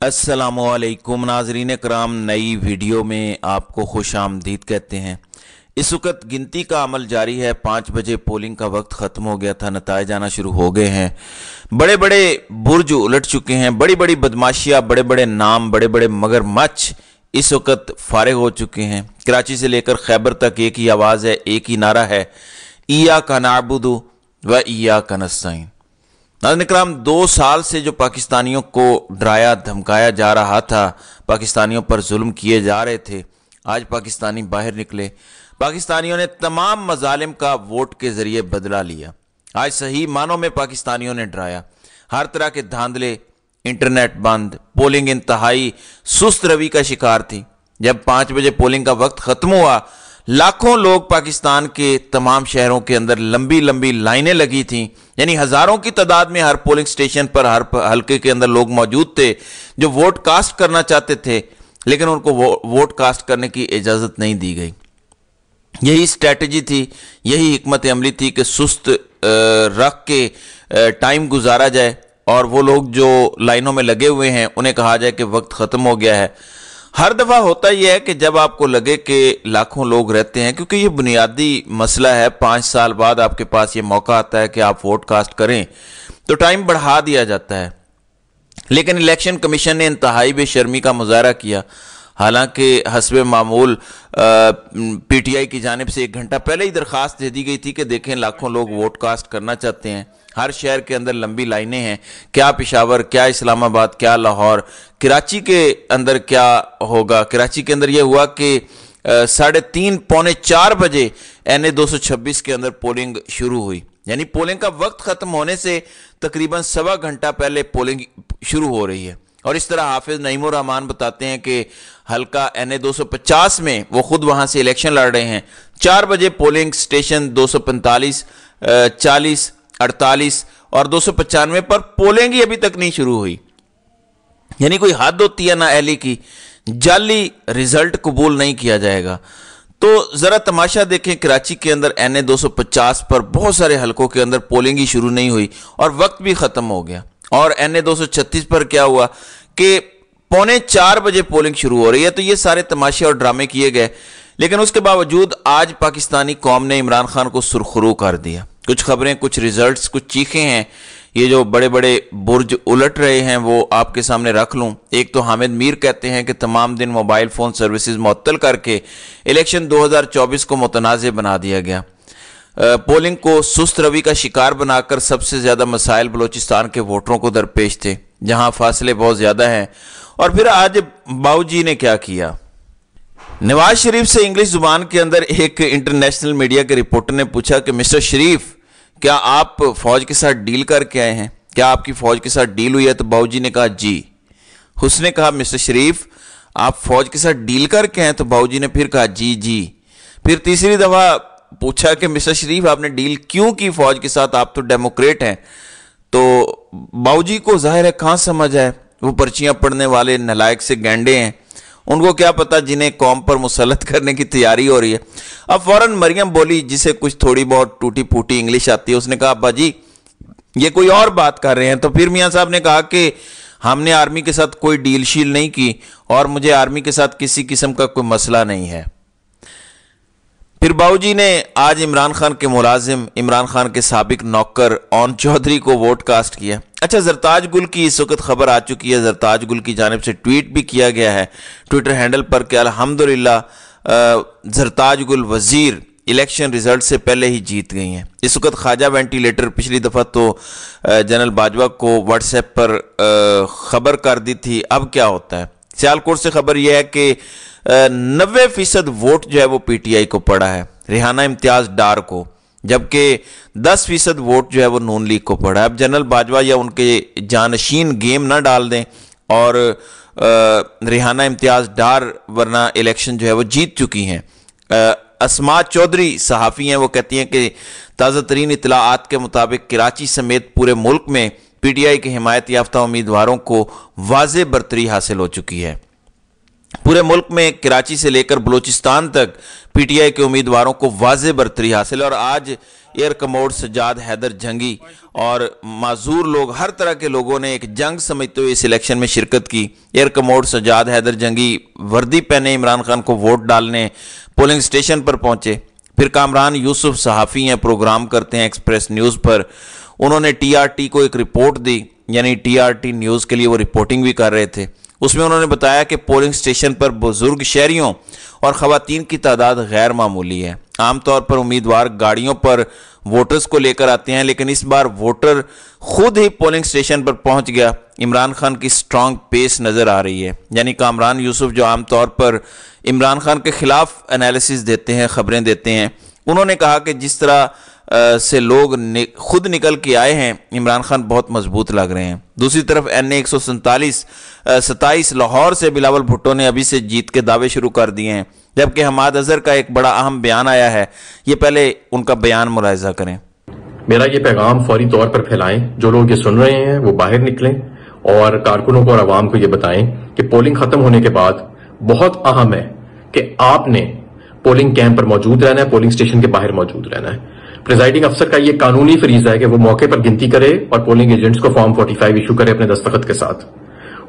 असलकुम नाजरीन कराम नई वीडियो में आपको खुश आमदीद कहते हैं। इस वक्त गिनती का अमल जारी है। पाँच बजे पोलिंग का वक्त ख़त्म हो गया था नतज जाना शुरू हो गए हैं। बड़े बड़े बुर्ज उलट चुके हैं। बड़ी बड़ी बदमाशियाँ बड़े बड़े नाम बड़े बड़े मगरमच्छ इस वक्त फारग हो चुके हैं। कराची से लेकर खैबर तक एक ही आवाज़ है, एक ही नारा है। ईया का नाबुदू व ईया का नस्ताइन नाजन कराम दो साल से जो पाकिस्तानियों को डराया, धमकाया जा रहा था, पाकिस्तानियों पर जुल्म किए जा रहे थे, आज पाकिस्तानी बाहर निकले। पाकिस्तानियों ने तमाम मजालिम का वोट के ज़रिए बदला लिया। आज सही मानों में पाकिस्तानियों ने डराया। हर तरह के धांधले, इंटरनेट बंद, पोलिंग इंतहाई, सुस्त रवि का शिकार थी। जब पाँच बजे पोलिंग का वक्त खत्म हुआ लाखों लोग पाकिस्तान के तमाम शहरों के अंदर लंबी लंबी लाइनें लगी थीं। यानी हज़ारों की तादाद में हर पोलिंग स्टेशन पर हर हल्के के अंदर लोग मौजूद थे जो वोट कास्ट करना चाहते थे लेकिन उनको वो, वोट कास्ट करने की इजाज़त नहीं दी गई। यही स्ट्रैटेजी थी यही हमत अमली थी कि सुस्त रख के टाइम गुजारा जाए और वो लोग जो लाइनों में लगे हुए हैं उन्हें कहा जाए कि वक्त ख़त्म हो गया है। हर दफ़ा होता यह है कि जब आपको लगे कि लाखों लोग रहते हैं, क्योंकि ये बुनियादी मसला है, पाँच साल बाद आपके पास ये मौका आता है कि आप वोट कास्ट करें तो टाइम बढ़ा दिया जाता है। लेकिन इलेक्शन कमीशन ने इंतहाई बेशर्मी का मुजाहरा किया। हालाँकि हसब मामूल पीटीआई की जानब से एक घंटा पहले ही दरख्वास्त दे दी गई थी कि देखें, लाखों लोग वोट कास्ट करना चाहते हैं। हर शहर के अंदर लंबी लाइनें हैं। क्या पिशावर, क्या इस्लामाबाद, क्या लाहौर? कराची के अंदर क्या होगा? कराची के अंदर यह हुआ कि साढ़े तीन, पौने चार बजे एन ए दो सौ छब्बीस के अंदर पोलिंग शुरू हुई। यानी पोलिंग का वक्त खत्म होने से तकरीबन सवा घंटा पहले पोलिंग शुरू हो रही है। और इस तरह हाफिज नईम रहमान बताते हैं कि हल्का एन ए दो सौ पचास में वो खुद वहाँ से इलेक्शन लड़ रहे हैं। चार बजे पोलिंग स्टेशन दो सौ पैंतालीस चालीस अड़तालीस और दो सौ पचानवे पर पोलिंग ही अभी तक नहीं शुरू हुई। यानी कोई हद होती है ना एहली की जाली रिज़ल्ट कबूल नहीं किया जाएगा। तो ज़रा तमाशा देखें कराची के अंदर एन ए दो सौ पचास पर बहुत सारे हलकों के अंदर पोलिंग ही शुरू नहीं हुई और वक्त भी ख़त्म हो गया। और एन ए दो सौ छत्तीस पर क्या हुआ कि पौने चार बजे पोलिंग शुरू हो रही है तो ये सारे तमाशे और ड्रामे किए गए। लेकिन उसके बावजूद आज पाकिस्तानी कौम ने इमरान खान को सुरखरू कर दिया। कुछ खबरें, कुछ रिजल्ट्स कुछ चीखें हैं। ये जो बड़े बड़े बुर्ज उलट रहे हैं, वो आपके सामने रख लूँ। एक तो हामिद मीर कहते हैं कि तमाम दिन मोबाइल फ़ोन सर्विसेज़ मअतल करके इलेक्शन 2024 को मुतनाज़ बना दिया गया। पोलिंग को सुस्त रवि का शिकार बनाकर सबसे ज़्यादा मसाइल बलोचिस्तान के वोटरों को दरपेश थे, जहाँ फासले बहुत ज़्यादा हैं। और फिर आज बाऊ जी ने क्या किया? नवाज़ शरीफ से इंग्लिश ज़ुबान के अंदर एक इंटरनेशनल मीडिया के रिपोर्टर ने पूछा कि मिस्टर शरीफ क्या आप फौज के साथ डील करके आए हैं? क्या आपकी फौज के साथ डील हुई है? तो बाबूजी ने कहा, जी। उसने कहा, मिस्टर शरीफ, आप फौज के साथ डील करके हैं? तो बाबूजी ने फिर कहा, जी जी। फिर तीसरी दफ़ा पूछा कि, मिस्टर शरीफ, आपने डील क्यों की फौज के साथ? आप तो डेमोक्रेट हैं। तो बाबूजी को ज़ाहिर है, कहाँ समझ है वो पर्चियाँ पढ़ने वाले, नलायक से गेंडे हैं। उनको क्या पता जिन्हें कौम पर मुसलत करने की तैयारी हो रही है। अब फ़ौरन मरियम बोली, जिसे कुछ थोड़ी बहुत टूटी फूटी इंग्लिश आती है, उसने कहा, अब्बा जी, ये कोई और बात कर रहे हैं। तो फिर मियाँ साहब ने कहा कि, हमने आर्मी के साथ कोई डील शील नहीं की और मुझे आर्मी के साथ किसी किस्म का कोई मसला नहीं है। फिर बाबूजी ने आज इमरान खान के मुलाजिम, इमरान खान के सबक नौकर ओन चौधरी को वोट कास्ट किया। अच्छा जरताज गुल की इस वक्त खबर आ चुकी है। जरताज गुल की जानब से ट्वीट भी किया गया है। ट्विटर हैंडल पर कि अल्हम्दुलिल्लाह जरताज गुल वज़ीर इलेक्शन रिज़ल्ट से पहले ही जीत गई हैं। इस वक्त ख्वाजा वेंटिलेटर पिछली दफ़ा तो जनरल बाजवा को व्हाट्सएप पर खबर कर दी थी। अब क्या होता है? सियालकोट से खबर यह है कि नबे फ़ीसद वोट जो है वो पीटीआई को पड़ा है। रिहाना इम्तियाज़ डार को। जबकि 10 फ़ीसद वोट जो है वो नून लीग को पड़ा अब जनरल बाजवा या उनके जानशीन गेम ना डाल दें और रिहाना इम्तियाज़ डार वरना इलेक्शन जो है वो जीत चुकी हैं। असमा चौधरी सहाफ़ी हैं, वो कहती हैं कि ताज़ा तरीन इतलात के मुताबिक कराची समेत पूरे मुल्क में पी टी आई के हिमायत याफ्ता उम्मीदवारों को वाज बरतरी हासिल हो चुकी है। पूरे मुल्क में कराची से लेकर बलूचिस्तान तक पीटीआई के उम्मीदवारों को वाज बरतरी हासिल और आज एयर कमोड सजाद हैदर जंगी और माजूर लोग, हर तरह के लोगों ने एक जंग समझते हुए इस इलेक्शन में शिरकत की। एयर कमोड सजाद हैदर जंगी वर्दी पहने इमरान खान को वोट डालने पोलिंग स्टेशन पर पहुँचे। फिर कामरान यूसुफ सहाफ़ी हैं, प्रोग्राम करते हैं एक्सप्रेस न्यूज़ पर। उन्होंने टीआरटी को एक रिपोर्ट दी, यानी टीआरटी न्यूज़ के लिए वो रिपोर्टिंग भी कर रहे थे। उसमें उन्होंने बताया कि पोलिंग स्टेशन पर बुज़ुर्ग शहरियों और ख़वान की तादाद गैर मामूली है। आमतौर पर उम्मीदवार गाड़ियों पर वोटर्स को लेकर आते हैं, लेकिन इस बार वोटर खुद ही पोलिंग स्टेशन पर पहुँच गया। इमरान खान की स्ट्रांग पेस नज़र आ रही है। यानी कामरान यूसुफ जो आमतौर पर इमरान खान के खिलाफ एनालिसिस देते हैं, खबरें देते हैं, उन्होंने कहा कि जिस तरह से लोग नि, खुद निकल के आए हैं इमरान खान बहुत मज़बूत लग रहे हैं। दूसरी तरफ़ एन ए एक सौ लाहौर से बिलावल भुट्टो ने अभी से जीत के दावे शुरू कर दिए हैं जबकि हमाद अजहर का एक बड़ा अहम बयान आया है। ये पहले उनका बयान मुलायजा करें। मेरा ये पैगाम फौरी तौर पर फैलाएँ जो लोग ये सुन रहे हैं वो बाहर निकलें और कारकुनों को और आवाम को ये बताएँ कि पोलिंग खत्म होने के बाद बहुत अहम है कि आपने पोलिंग कैंप पर मौजूद रहना है पोलिंग स्टेशन के बाहर मौजूद रहना है। प्रिजाइडिंग अफसर का यह कानूनी फरीजा है कि वो मौके पर गिनती करे और पोलिंग एजेंट्स को फॉर्म 45 इशू करे अपने दस्तखत के साथ।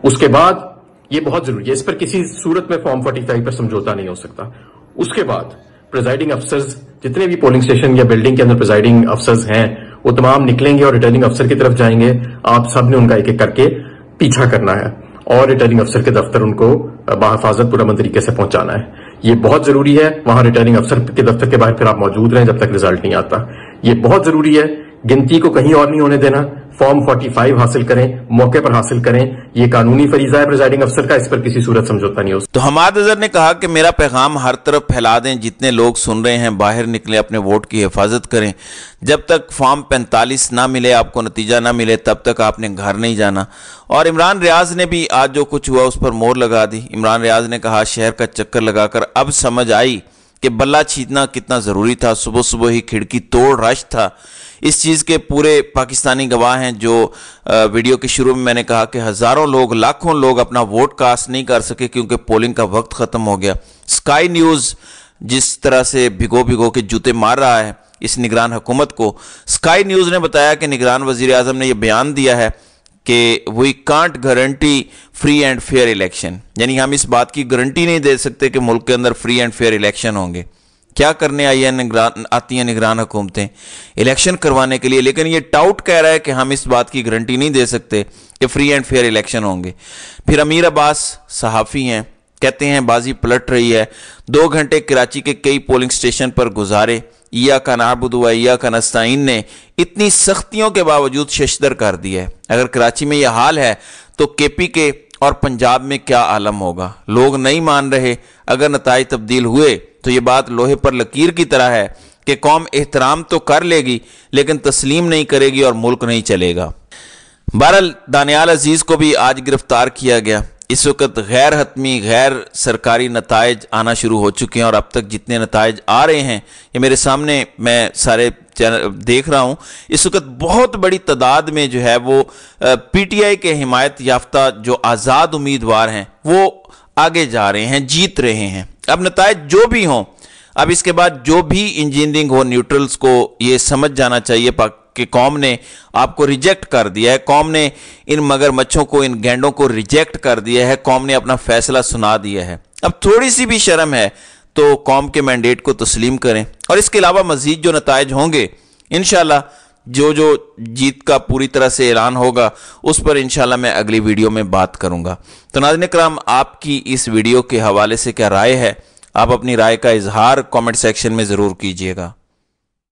उसके बाद ये बहुत ज़रूरी है, इस पर किसी सूरत में फॉर्म 45 पर समझौता नहीं हो सकता। उसके बाद प्रिजाइडिंग अफसर जितने भी पोलिंग स्टेशन या बिल्डिंग के अंदर प्रिजाइडिंग अफसर हैं, वो तमाम निकलेंगे और रिटर्निंग अफसर की तरफ़ जाएँगे। आप सबने उनका एक एक करके पीछा करना है और रिटर्निंग अफसर के दफ्तर उनको बहफाजत पुरमन तरीके से पहुंचाना है। ये बहुत ज़रूरी है। वहाँ रिटर्निंग अफसर के दफ्तर के बाहर फिर आप मौजूद रहें जब तक रिज़ल्ट नहीं आता। ये बहुत ज़रूरी है। गिनती को कहीं और नहीं होने देना। फॉर्म 45 हासिल करें, मौके पर हासिल करें। ये कानूनी फरीजा है, प्रिजाइडिंग अफसर का। इस पर किसी सूरत समझौता नहीं हो तो हमाद अजहर ने कहा कि मेरा पैगाम हर तरफ़ फैला दें, जितने लोग सुन रहे हैं, बाहर निकले, अपने वोट की हिफाजत करें। जब तक फॉर्म 45 ना मिले, आपको नतीजा ना मिले, तब तक आपने घर नहीं जाना। और इमरान रियाज ने भी आज जो कुछ हुआ, उस पर मोर लगा दी। इमरान रियाज ने कहा, शहर का चक्कर लगाकर अब समझ आई कि बल्ला छीतना कितना ज़रूरी था सुबह सुबह ही खिड़की तोड़ रश था। इस चीज़ के पूरे पाकिस्तानी गवाह हैं जो वीडियो के शुरू में मैंने कहा कि हज़ारों लोग, लाखों लोग अपना वोट कास्ट नहीं कर सके क्योंकि पोलिंग का वक्त ख़त्म हो गया। स्काई न्यूज़ जिस तरह से भिगो भिगो के जूते मार रहा है, इस निगरान हुकूमत को। स्काई न्यूज़ ने बताया कि निगरान वज़ीर अजम ने यह बयान दिया है कि we can't guarantee free and fair election यानी हम इस बात की गारंटी नहीं दे सकते कि मुल्क के अंदर फ्री एंड फेयर इलेक्शन होंगे। क्या करने आई है निगरान, आती हैं निगरान हुकूमतें? इलेक्शन करवाने के लिए। लेकिन ये टाउट कह रहा है कि हम इस बात की गारंटी नहीं दे सकते कि फ्री एंड फेयर इलेक्शन होंगे। फिर अमीर अब्बास, सहाफ़ी हैं। कहते हैं, बाजी पलट रही है। दो घंटे कराची के कई पोलिंग स्टेशन पर गुजारे। या का नाबुद या का नस्ताइन ने इतनी सख्तियों के बावजूद शशदर कर दिया है। अगर कराची में यह हाल है तो के पी के और पंजाब में क्या आलम होगा? लोग नहीं मान रहे। अगर नतज तब्दील हुए तो ये बात लोहे पर लकीर की तरह है कि कौम एहतराम तो कर लेगी, लेकिन तस्लीम नहीं करेगी और मुल्क नहीं चलेगा। बहरल दानियाल अज़ीज़ को भी आज गिरफ़्तार किया गया। इस वक्त गैर हतमी, गैर सरकारी नतज आना शुरू हो चुके हैं और अब तक जितने नतज आ रहे हैं, ये मेरे सामने मैं सारे चैनल देख रहा हूँ। इस वक्त बहुत बड़ी तादाद में जो है वो पीटीआई के हिमायत याफ्ता जो आज़ाद उम्मीदवार हैं, वो आगे जा रहे हैं, जीत रहे हैं। अब नतज जो भी हों, अब इसके बाद जो भी इंजीनियरिंग हो न्यूट्रल्स को ये समझ जाना चाहिए कि कौम ने आपको रिजेक्ट कर दिया है। कौम ने इन मगरमच्छों को, इन गेंडों को रिजेक्ट कर दिया है। कौम ने अपना फैसला सुना दिया है। अब थोड़ी सी भी शर्म है तो कौम के मैंडेट को तस्लीम करें। और इसके अलावा मजीद जो नतज होंगे इन जो जो जीत का पूरी तरह से ऐलान होगा, उस पर इंशाल्लाह मैं अगली वीडियो में बात करूँगा। तो नाजन कराम आपकी इस वीडियो के हवाले से क्या राय है? आप अपनी राय का इजहार कमेंट सेक्शन में ज़रूर कीजिएगा।